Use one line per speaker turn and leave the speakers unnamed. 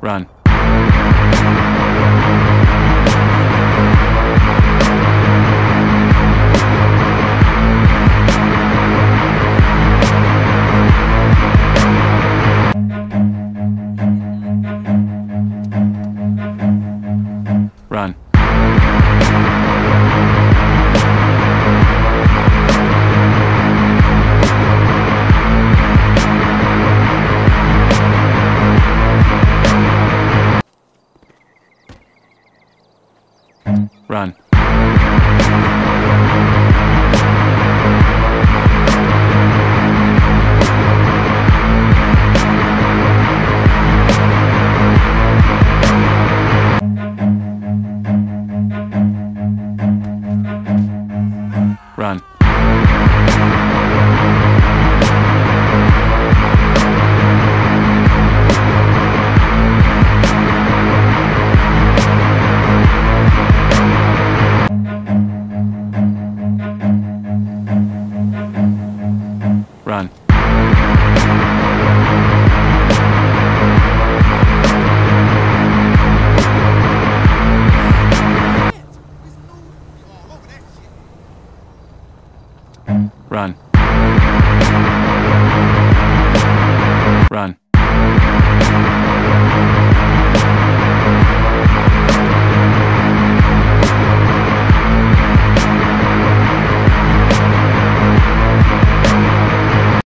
Run.
Run. Run. Run. Run.